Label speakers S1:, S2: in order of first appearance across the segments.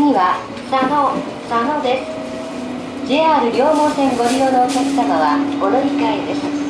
S1: 次は佐野佐野です。JR 両毛線ご利用のお客様はお乗り換えです。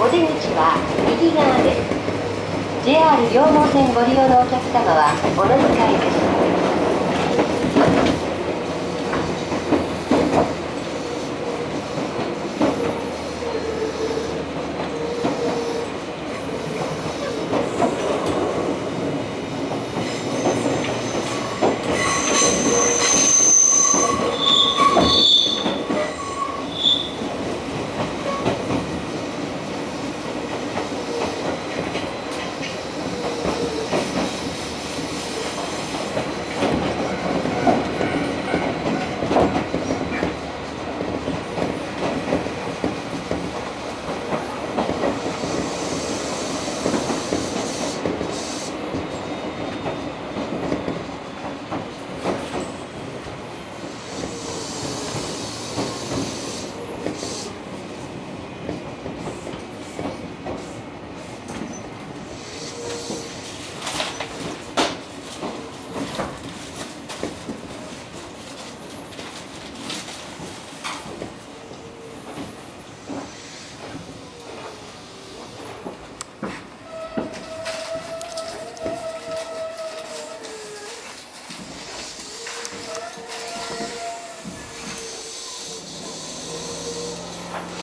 S1: お出口は右側です。JR 両毛線ご利用のお客様はお乗り換えです。